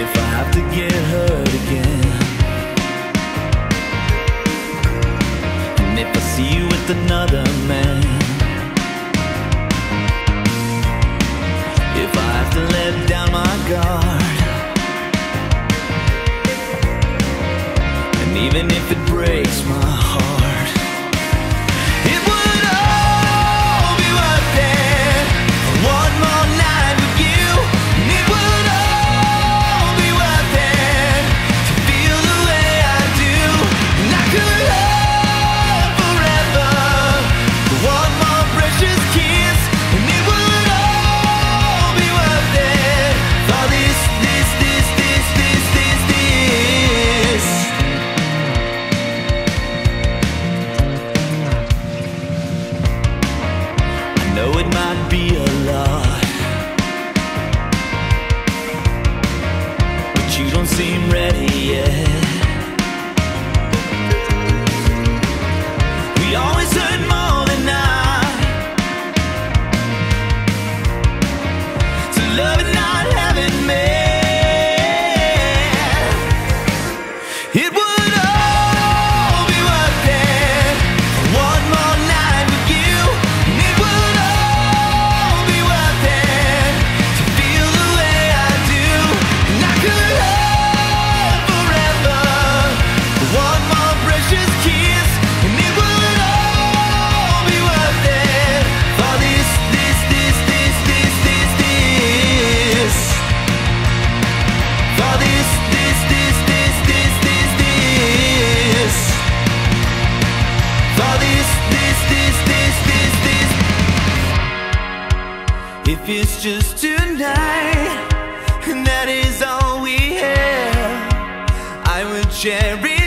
if I have to get hurt again. And if I see you with another If it's just tonight, and that is all we have, I would cherish.